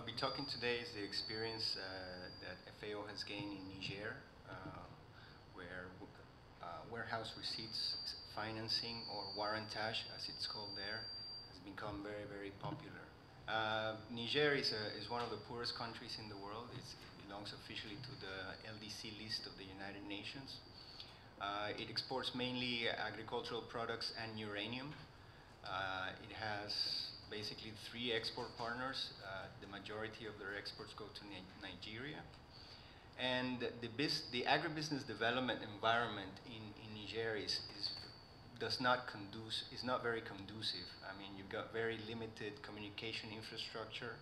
I'll be talking today is the experience uh, that FAO has gained in Niger, uh, where uh, warehouse receipts financing or warrantage, as it's called there, has become very, very popular. Uh, Niger is, a, is one of the poorest countries in the world. It's, it belongs officially to the LDC list of the United Nations. Uh, it exports mainly agricultural products and uranium. Uh, it has basically three export partners. Uh, the majority of their exports go to Ni Nigeria. And the, the agribusiness development environment in, in Niger is, is, does not conduce, is not very conducive. I mean, you've got very limited communication infrastructure,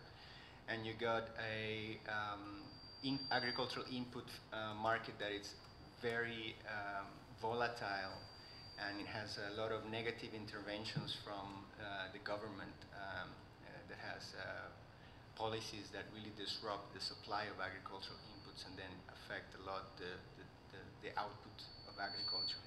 and you've got a um, in agricultural input uh, market that is very um, volatile and it has a lot of negative interventions from uh, the government um, uh, that has uh, policies that really disrupt the supply of agricultural inputs and then affect a lot the, the, the, the output of agriculture.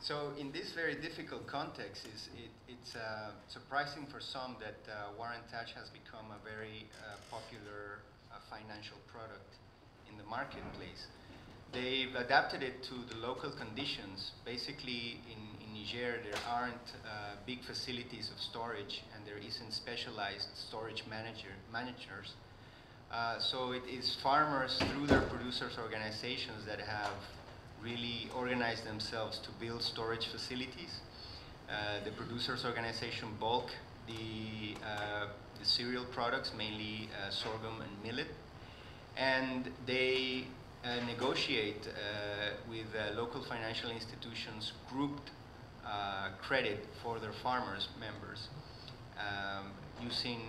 So in this very difficult context, is it, it's uh, surprising for some that uh, warrantage has become a very uh, popular financial product in the marketplace. They've adapted it to the local conditions. Basically, in Niger, there aren't uh, big facilities of storage, and there isn't specialized storage manager, managers. Uh, so it is farmers through their producers organizations that have really organized themselves to build storage facilities. Uh, the producers organization bulk the, uh, the cereal products, mainly uh, sorghum and millet, and they uh, negotiate uh, with uh, local financial institutions grouped credit for their farmers members um, using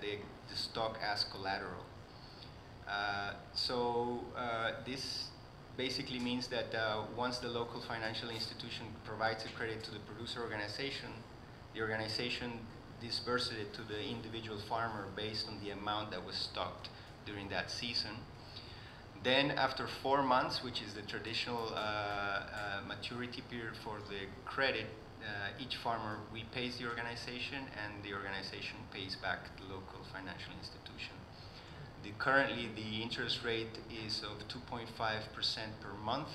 the, the, stock as collateral. so this basically means that uh, once the local financial institution provides a credit to the producer organization, the organization disburses it to the individual farmer based on the amount that was stocked during that season. Then after four months, which is the traditional uh, uh, maturity period for the credit, uh, each farmer repays the organization and the organization pays back the local financial institution. The, currently, the interest rate is of 2.5% per month.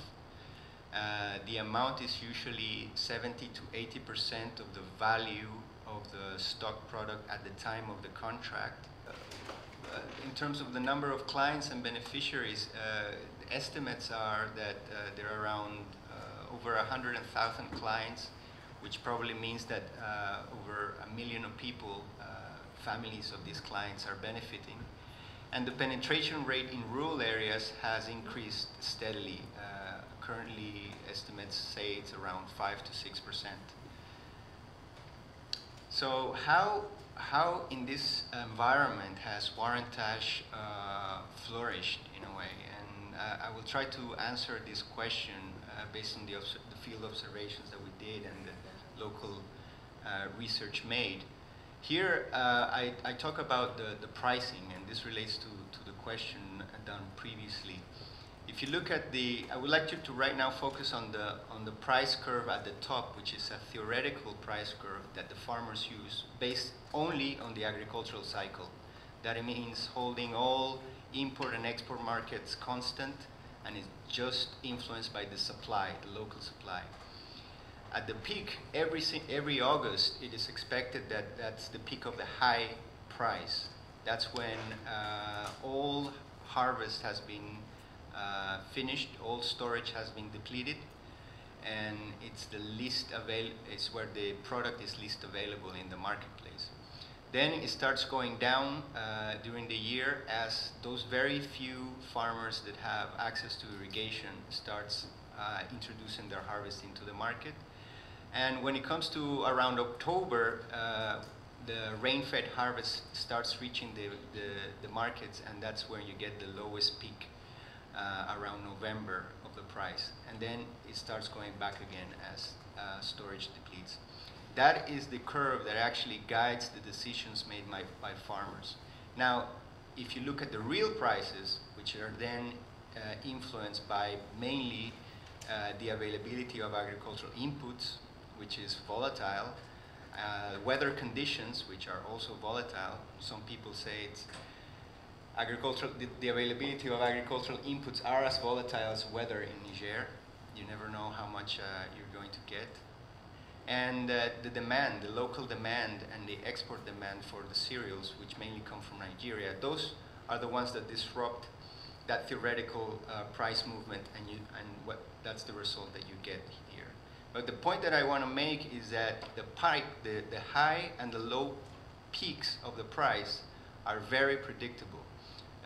Uh, the amount is usually 70 to 80% of the value of the stock product at the time of the contract. Uh, in terms of the number of clients and beneficiaries, uh, estimates are that uh, there are around over 100,000 clients, which probably means that over a million of people, families of these clients are benefiting. And the penetration rate in rural areas has increased steadily. Currently, estimates say it's around 5 to 6 percent. So how how in this environment has Warrantage uh, flourished in a way? And uh, I will try to answer this question uh, based on the, the, field observations that we did and the local uh, research made. Here, uh, I, I, talk about the, the pricing, and this relates to, to the question done previously. If you look at the, I would like you to right now focus on the, on the price curve at the top, which is a theoretical price curve that the farmers use based only on the agricultural cycle. That means holding all import and export markets constant and is just influenced by the supply, the local supply. At the peak, every, every August, it is expected that that's the peak of the high price. That's when uh, all harvest has been uh, finished, all storage has been depleted, and it's the least avail it's where the product is least available in the marketplace. Then it starts going down uh, during the year as those very few farmers that have access to irrigation starts uh, introducing their harvest into the market. And when it comes to around October, uh, the rain-fed harvest starts reaching the, the, the markets and that's where you get the lowest peak uh, around November of the price. And then it starts going back again as uh, storage depletes. That is the curve that actually guides the decisions made by, by farmers. Now, if you look at the real prices, which are then uh, influenced by mainly uh, the availability of agricultural inputs, which is volatile, uh, weather conditions, which are also volatile. Some people say it's agricultural, the, the, availability of agricultural inputs are as volatile as weather in Niger. You never know how much uh, you're going to get. And uh, the demand, the local demand and the export demand for the cereals, which mainly come from Nigeria, those are the ones that disrupt that theoretical uh, price movement and, you, and what, that's the result that you get here. But the point that I want to make is that the, pike, the, the high and the low peaks of the price are very predictable.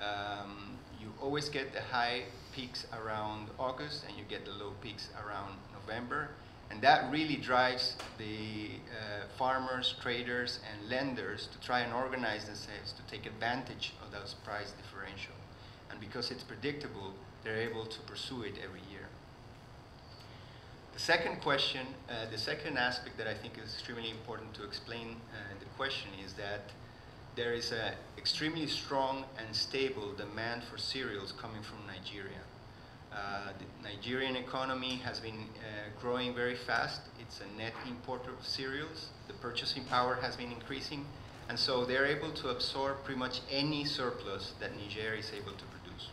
Um, you always get the high peaks around August and you get the low peaks around November. And that really drives the uh, farmers, traders, and lenders to try and organize themselves to take advantage of those price differential. And because it's predictable, they're able to pursue it every year. The second question, uh, the second aspect that I think is extremely important to explain uh, the question is that there is an extremely strong and stable demand for cereals coming from Nigeria. Uh, the Nigerian economy has been uh, growing very fast. It's a net importer of cereals. The purchasing power has been increasing. And so they're able to absorb pretty much any surplus that Niger is able to produce.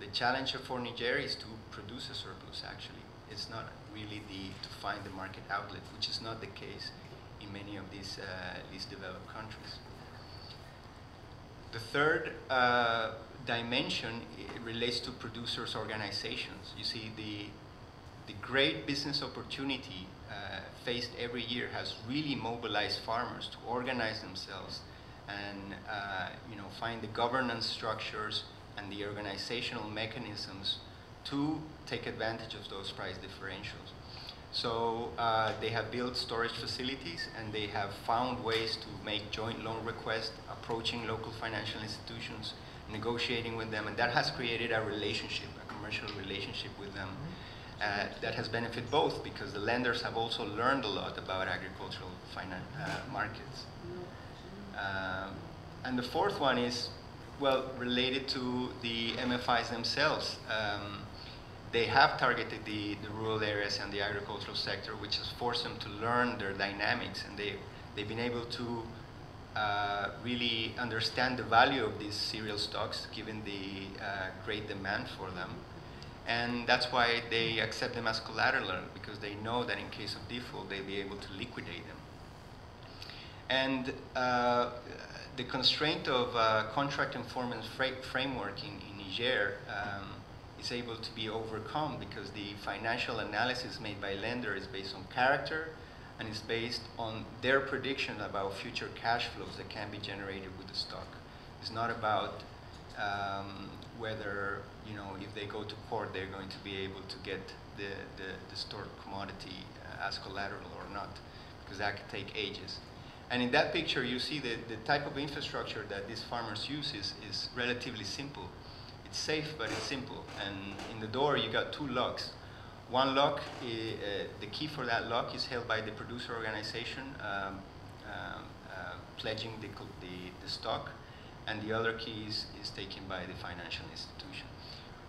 The challenge for Niger is to produce a surplus, actually. It's not really the, to find the market outlet, which is not the case in many of these uh, least developed countries. The third uh, dimension relates to producers' organizations. You see, the, the great business opportunity uh, faced every year has really mobilized farmers to organize themselves and uh, you know, find the governance structures and the organizational mechanisms to take advantage of those price differentials. So uh, they have built storage facilities and they have found ways to make joint loan requests, approaching local financial institutions, negotiating with them, and that has created a relationship, a commercial relationship with them uh, that has benefited both because the lenders have also learned a lot about agricultural uh, markets. Um, and the fourth one is, well, related to the MFIs themselves. Um, they have targeted the, the rural areas and the agricultural sector, which has forced them to learn their dynamics, and they, they've been able to uh, really understand the value of these cereal stocks, given the uh, great demand for them. And that's why they accept them as collateral, because they know that in case of default, they'll be able to liquidate them. And uh, the constraint of uh, contract enforcement framework in, in Niger um, is able to be overcome because the financial analysis made by lender is based on character and is based on their prediction about future cash flows that can be generated with the stock. It's not about um, whether, you know, if they go to court, they're going to be able to get the, the, the stored commodity uh, as collateral or not, because that could take ages. And in that picture, you see that the type of infrastructure that these farmers use is, is relatively simple. It's safe, but it's simple. And in the door, you got two locks. One lock, uh, the key for that lock is held by the producer organization um, um, uh, pledging the, the, the, stock, and the other key is, is taken by the financial institution,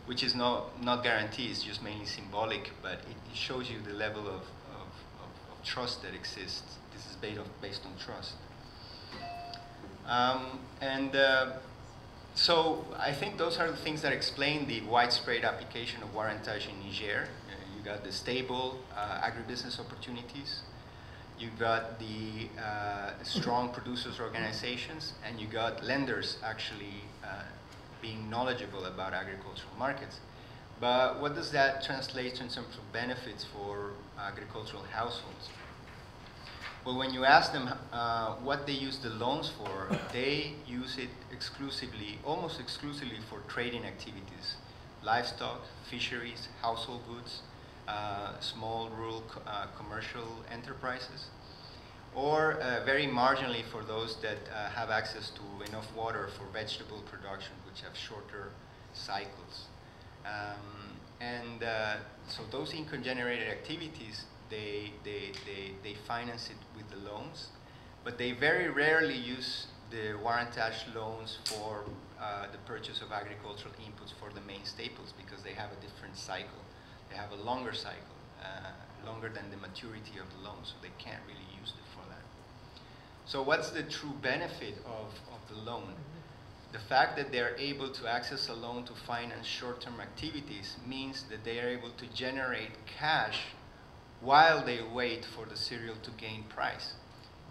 which is not, not guaranteed, it's just mainly symbolic, but it, it shows you the level of, of, of, of, trust that exists. This is based on, based on trust. Um, and uh, so I think those are the things that explain the widespread application of warrantage in Niger. Uh, you got the stable uh, agribusiness opportunities, you got the uh, strong producers organizations, and you got lenders actually being knowledgeable about agricultural markets. But what does that translate to in terms of benefits for agricultural households? Well, when you ask them uh, what they use the loans for, they use it exclusively, almost exclusively for trading activities. Livestock, fisheries, household goods, uh, small rural co uh, commercial enterprises, or uh, very marginally for those that uh, have access to enough water for vegetable production, which have shorter cycles. Um, and uh, so those income-generated activities they, they, they, they finance it with the loans, but they very rarely use the warrantage loans for uh, the purchase of agricultural inputs for the main staples because they have a different cycle. They have a longer cycle, uh, longer than the maturity of the loan, so they can't really use it for that. So what's the true benefit of, of the loan? the fact that they're able to access a loan to finance short-term activities means that they are able to generate cash while they wait for the cereal to gain price.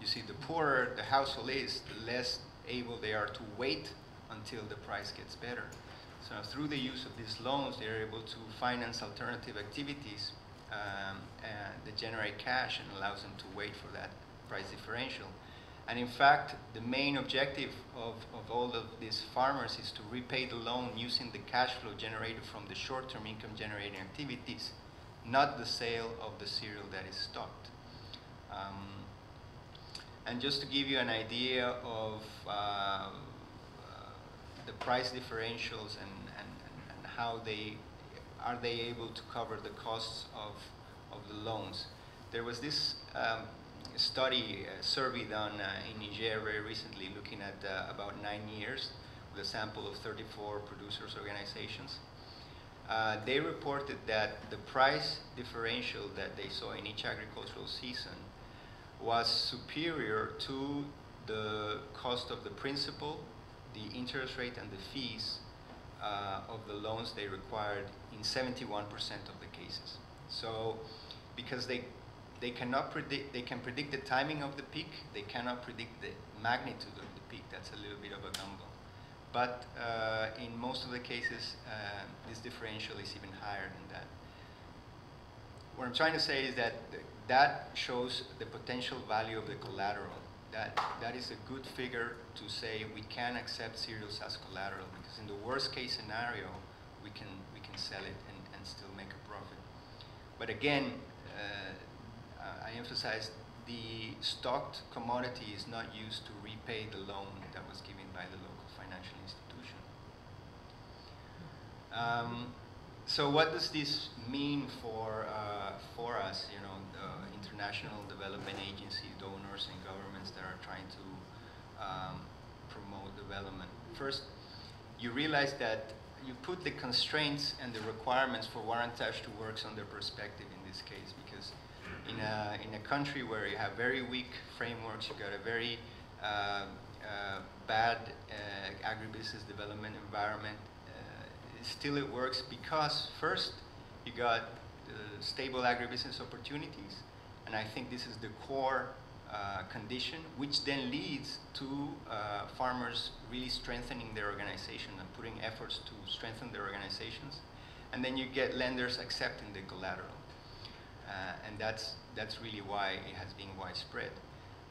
You see, the poorer the household is, the less able they are to wait until the price gets better. So through the use of these loans, they're able to finance alternative activities um, that generate cash and allows them to wait for that price differential. And in fact, the main objective of, of all of these farmers is to repay the loan using the cash flow generated from the short-term income generating activities, not the sale of the cereal that is stocked. Um, and just to give you an idea of uh, uh, the price differentials and, and, and, how they are they able to cover the costs of, of the loans. There was this um, study, a survey done uh, in Niger very recently looking at uh, about nine years with a sample of 34 producers organizations. Uh, they reported that the price differential that they saw in each agricultural season was superior to the cost of the principal, the interest rate, and the fees uh, of the loans they required in 71% of the cases. So, because they they cannot predict, they can predict the timing of the peak, they cannot predict the magnitude of the peak. That's a little bit of a gamble. But uh, in most of the cases, uh, this differential is even higher than that. What I'm trying to say is that that shows the potential value of the collateral. That, that is a good figure to say we can accept cereals as collateral because in the worst case scenario, we can, we can sell it and, and still make a profit. But again, uh, I emphasize the stocked commodity is not used to repay the loan that was given by the local financial institution. Um, so what does this mean for, uh, for us, you know, the international development agencies, donors, and governments that are trying to um, promote development? First, you realize that you put the constraints and the requirements for Warrantage to work on their perspective in this case because in a, in a country where you have very weak frameworks, you've got a very uh, uh, bad uh, agribusiness development environment, uh, still it works because first you got stable agribusiness opportunities, and I think this is the core uh, condition, which then leads to uh, farmers really strengthening their organization and putting efforts to strengthen their organizations. And then you get lenders accepting the collateral. Uh, and that's, that's really why it has been widespread.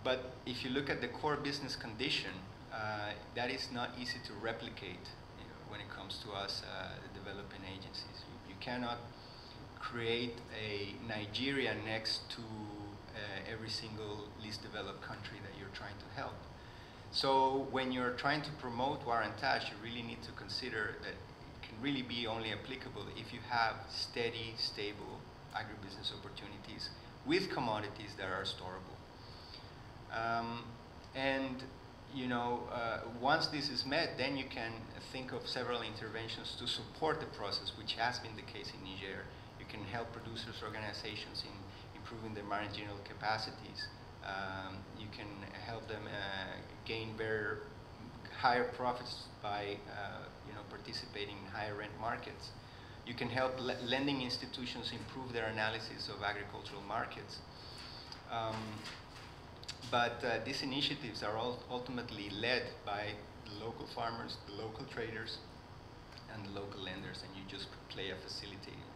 But if you look at the core business condition, uh, that is not easy to replicate you know, when it comes to us, uh, developing agencies. You, you, cannot create a Nigeria next to uh, every single least developed country that you're trying to help. So when you're trying to promote Warrantage, you really need to consider that it can really be only applicable if you have steady, stable agribusiness opportunities with commodities that are storable. Um, and you know, uh, once this is met, then you can think of several interventions to support the process, which has been the case in Niger. You can help producers' organizations in improving their marginal capacities. Um, you can help them uh, gain better, higher profits by, uh, you know, participating in higher rent markets. You can help lending institutions improve their analysis of agricultural markets. Um, but uh, these initiatives are all ultimately led by the local farmers, the local traders, and the local lenders, and you just play a facilitating role.